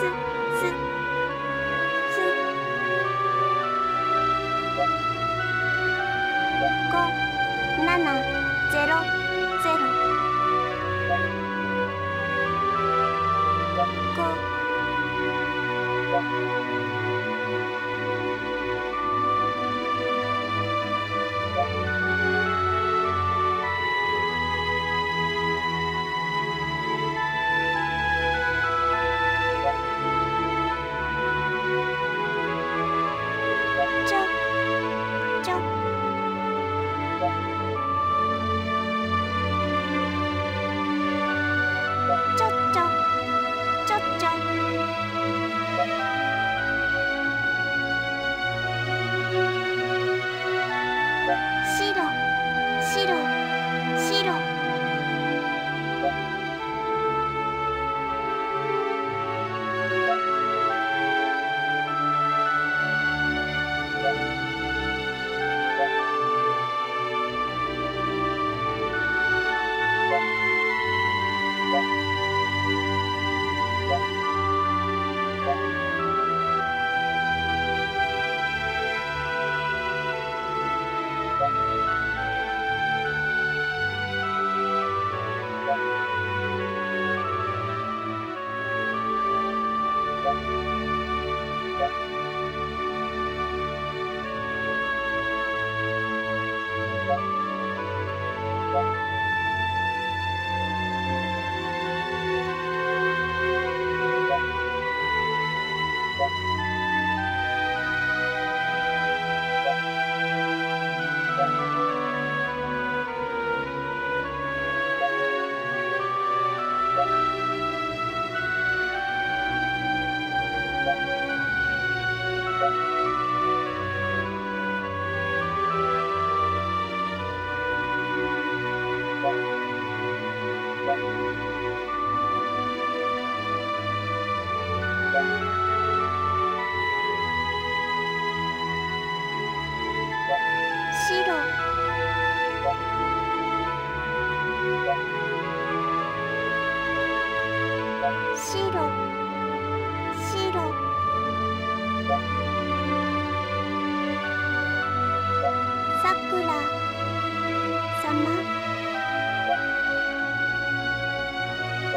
Jackson.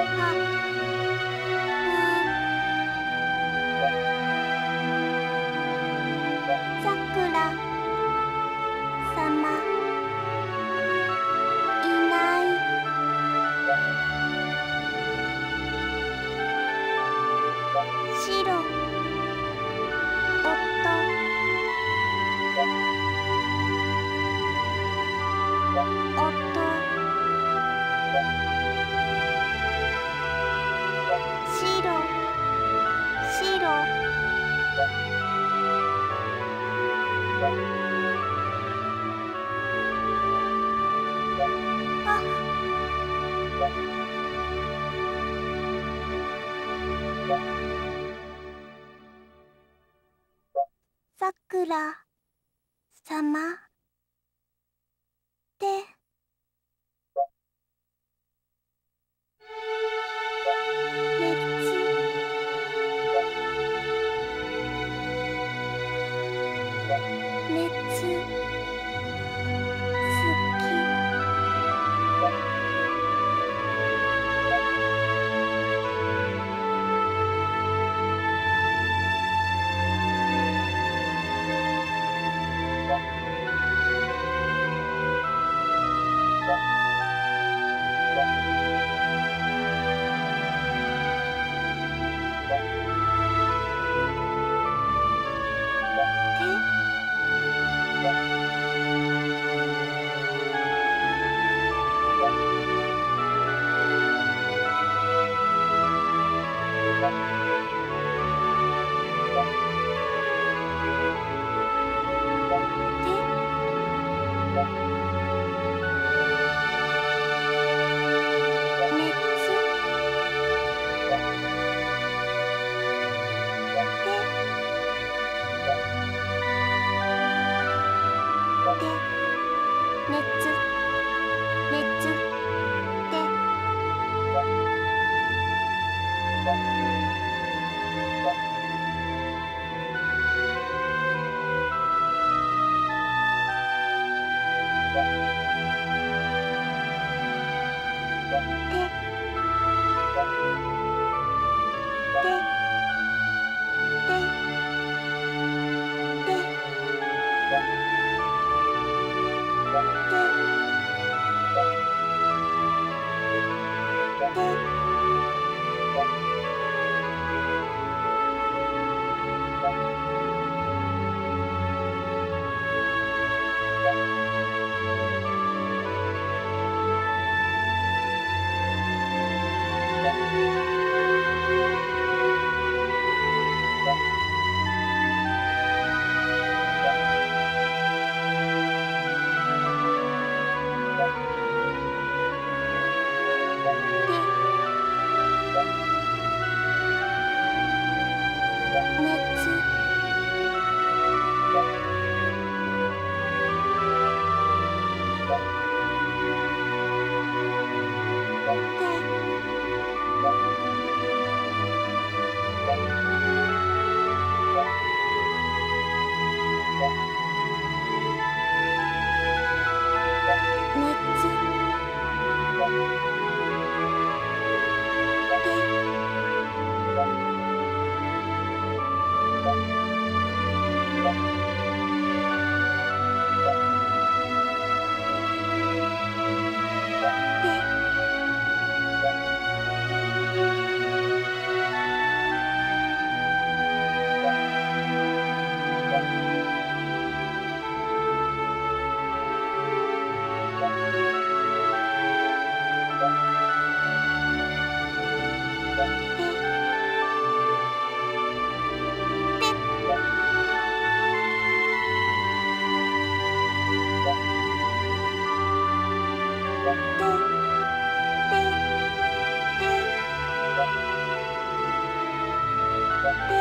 啊ら様で。熱。熱。Música baby.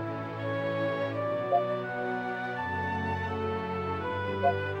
Bye.